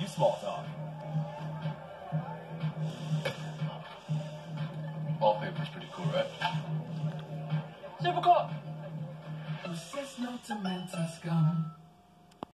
You small talk. Wallpaper's pretty cool, right? Super cool. Says no to mental scum.